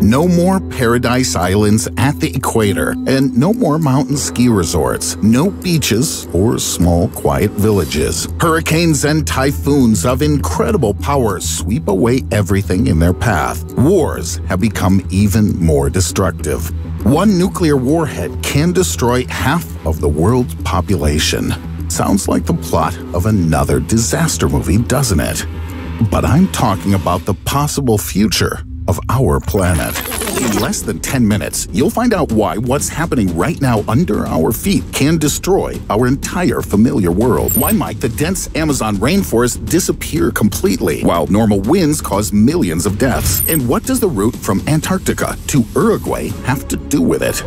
No more paradise islands at the equator, and no more mountain ski resorts, no beaches or small quiet villages. Hurricanes and typhoons of incredible power sweep away everything in their path. Wars have become even more destructive. One nuclear warhead can destroy half of the world's population. Sounds like the plot of another disaster movie, doesn't it? But I'm talking about the possible future of our planet. In less than 10 minutes, you'll find out why what's happening right now under our feet can destroy our entire familiar world. Why might the dense Amazon rainforest disappear completely, while normal winds cause millions of deaths? And what does the route from Antarctica to Uruguay have to do with it?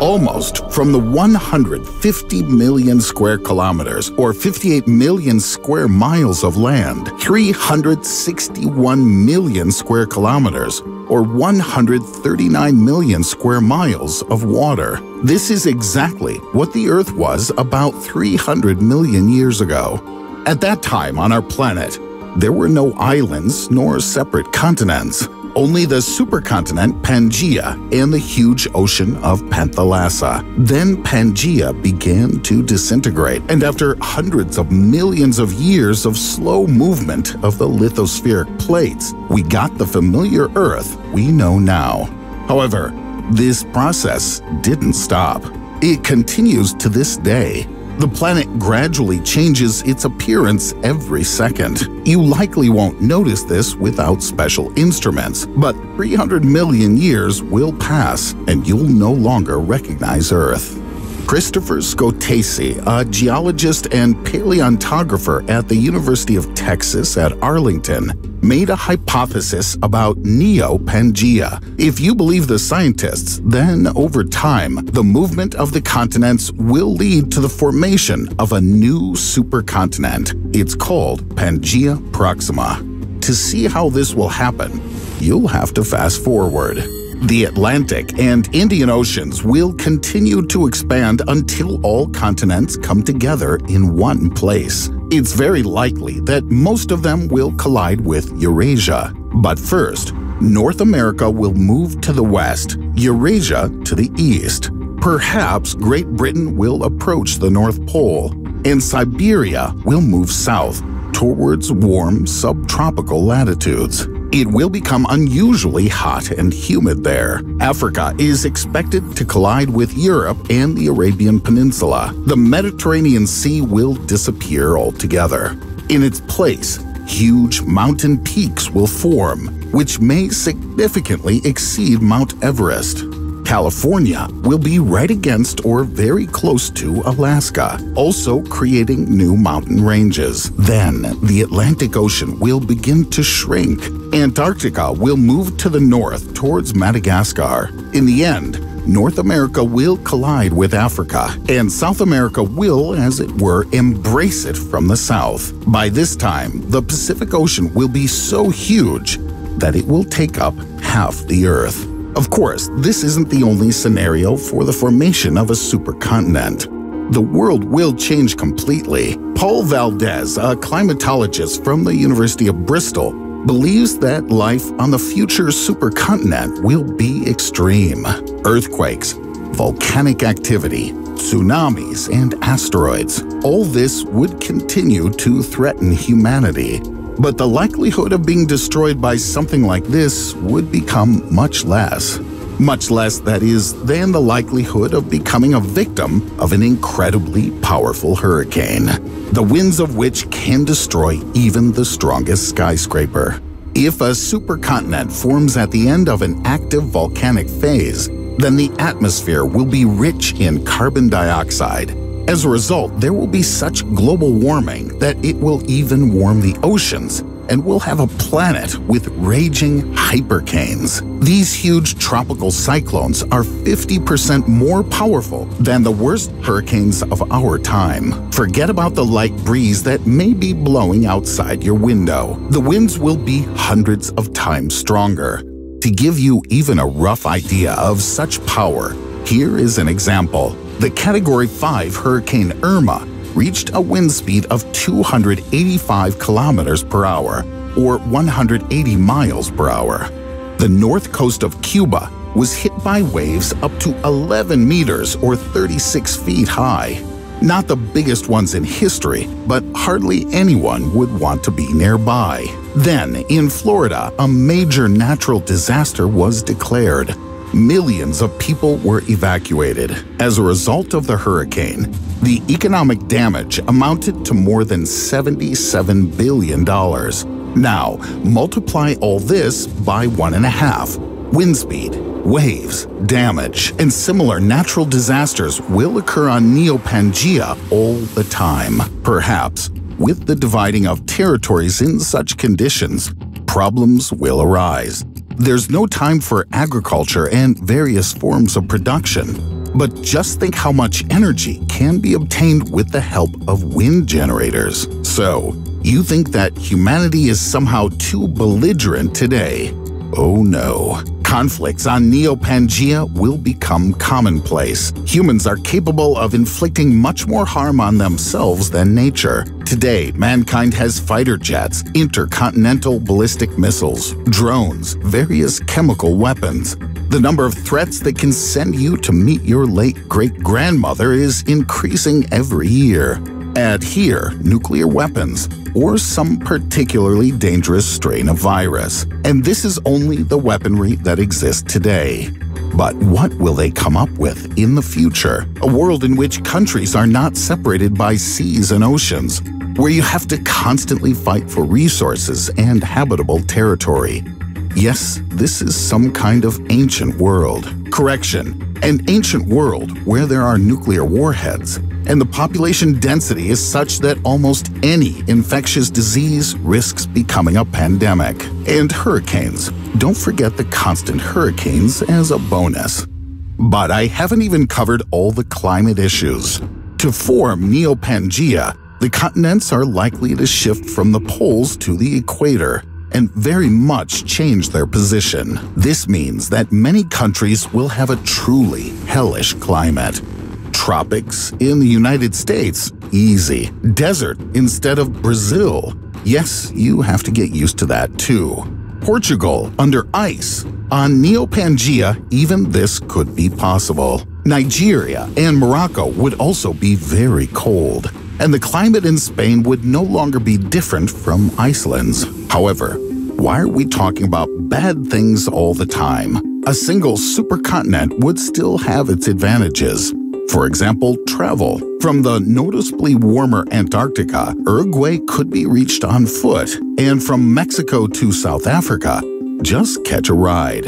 Almost from the 150 million square kilometers, or 58 million square miles of land, 361 million square kilometers, or 139 million square miles of water. This is exactly what the Earth was about 300 million years ago. At that time on our planet, there were no islands nor separate continents, only the supercontinent Pangaea and the huge ocean of Panthalassa. Then Pangaea began to disintegrate, and after hundreds of millions of years of slow movement of the lithospheric plates, we got the familiar Earth we know now. However, this process didn't stop. It continues to this day the planet gradually changes its appearance every second. You likely won't notice this without special instruments, but 300 million years will pass and you'll no longer recognize Earth. Christopher Scotese, a geologist and paleontographer at the University of Texas at Arlington, made a hypothesis about Neo-Pangaea. If you believe the scientists, then over time, the movement of the continents will lead to the formation of a new supercontinent. It's called Pangaea Proxima. To see how this will happen, you'll have to fast forward. The Atlantic and Indian Oceans will continue to expand until all continents come together in one place. It's very likely that most of them will collide with Eurasia. But first, North America will move to the west, Eurasia to the east. Perhaps Great Britain will approach the North Pole, and Siberia will move south towards warm subtropical latitudes. It will become unusually hot and humid there. Africa is expected to collide with Europe and the Arabian Peninsula. The Mediterranean Sea will disappear altogether. In its place, huge mountain peaks will form, which may significantly exceed Mount Everest. California will be right against or very close to Alaska, also creating new mountain ranges. Then, the Atlantic Ocean will begin to shrink. Antarctica will move to the north towards Madagascar. In the end, North America will collide with Africa, and South America will, as it were, embrace it from the south. By this time, the Pacific Ocean will be so huge that it will take up half the Earth. Of course, this isn't the only scenario for the formation of a supercontinent. The world will change completely. Paul Valdes, a climatologist from the University of Bristol, believes that life on the future supercontinent will be extreme. Earthquakes, volcanic activity, tsunamis, and asteroids. All this would continue to threaten humanity. But the likelihood of being destroyed by something like this would become much less. Much less, that is, than the likelihood of becoming a victim of an incredibly powerful hurricane, the winds of which can destroy even the strongest skyscraper. If a supercontinent forms at the end of an active volcanic phase, then the atmosphere will be rich in carbon dioxide, as a result, there will be such global warming that it will even warm the oceans and we'll have a planet with raging hypercanes. These huge tropical cyclones are 50% more powerful than the worst hurricanes of our time. Forget about the light breeze that may be blowing outside your window. The winds will be hundreds of times stronger. To give you even a rough idea of such power, here is an example. The Category 5 Hurricane Irma reached a wind speed of 285 kilometers per hour, or 180 miles per hour. The north coast of Cuba was hit by waves up to 11 meters or 36 feet high. Not the biggest ones in history, but hardly anyone would want to be nearby. Then, in Florida, a major natural disaster was declared. Millions of people were evacuated. As a result of the hurricane, the economic damage amounted to more than $77 billion. Now, multiply all this by one and a half. Wind speed, waves, damage, and similar natural disasters will occur on Neopangaea all the time. Perhaps, with the dividing of territories in such conditions, problems will arise. There's no time for agriculture and various forms of production. But just think how much energy can be obtained with the help of wind generators. So, you think that humanity is somehow too belligerent today? Oh no. Conflicts on Neopangaea will become commonplace. Humans are capable of inflicting much more harm on themselves than nature. Today, mankind has fighter jets, intercontinental ballistic missiles, drones, various chemical weapons. The number of threats that can send you to meet your late great grandmother is increasing every year. Add here nuclear weapons or some particularly dangerous strain of virus. And this is only the weaponry that exists today. But what will they come up with in the future? A world in which countries are not separated by seas and oceans, where you have to constantly fight for resources and habitable territory. Yes, this is some kind of ancient world. Correction, an ancient world where there are nuclear warheads and the population density is such that almost any infectious disease risks becoming a pandemic. And hurricanes. Don't forget the constant hurricanes as a bonus. But I haven't even covered all the climate issues. To form Neopangaea, the continents are likely to shift from the poles to the equator and very much change their position. This means that many countries will have a truly hellish climate tropics in the United States. Easy. Desert instead of Brazil. Yes, you have to get used to that too. Portugal under ice. On Neopangaea, even this could be possible. Nigeria and Morocco would also be very cold, and the climate in Spain would no longer be different from Iceland's. However, why are we talking about bad things all the time? A single supercontinent would still have its advantages. For example, travel. From the noticeably warmer Antarctica, Uruguay could be reached on foot, and from Mexico to South Africa, just catch a ride.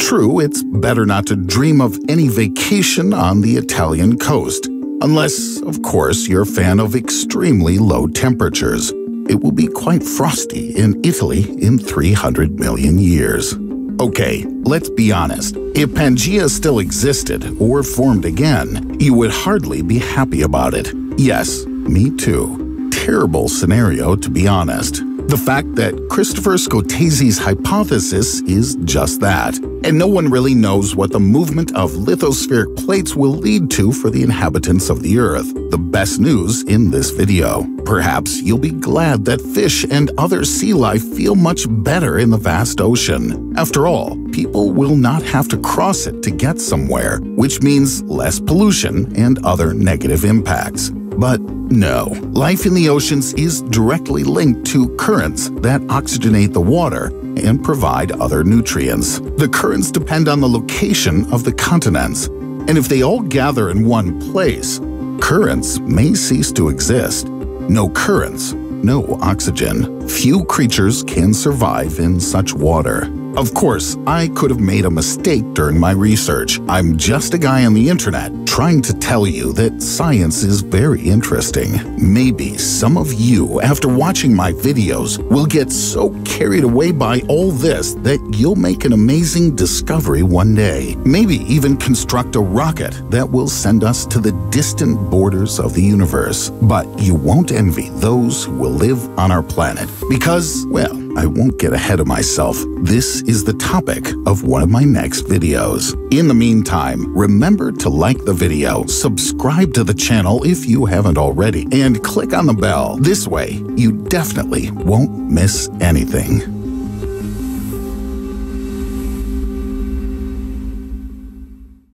True, it's better not to dream of any vacation on the Italian coast, unless, of course, you're a fan of extremely low temperatures. It will be quite frosty in Italy in 300 million years. Okay, let's be honest. If Pangea still existed or formed again, you would hardly be happy about it. Yes, me too. Terrible scenario, to be honest. The fact that Christopher Scotese's hypothesis is just that, and no one really knows what the movement of lithospheric plates will lead to for the inhabitants of the Earth. The best news in this video. Perhaps you'll be glad that fish and other sea life feel much better in the vast ocean. After all, people will not have to cross it to get somewhere, which means less pollution and other negative impacts. But no, life in the oceans is directly linked to currents that oxygenate the water and provide other nutrients. The currents depend on the location of the continents, and if they all gather in one place, currents may cease to exist. No currents, no oxygen. Few creatures can survive in such water. Of course, I could have made a mistake during my research. I'm just a guy on the internet trying to tell you that science is very interesting. Maybe some of you, after watching my videos, will get so carried away by all this that you'll make an amazing discovery one day. Maybe even construct a rocket that will send us to the distant borders of the universe. But you won't envy those who will live on our planet because, well, I won't get ahead of myself. This is the topic of one of my next videos. In the meantime, remember to like the video, subscribe to the channel if you haven't already, and click on the bell. This way, you definitely won't miss anything.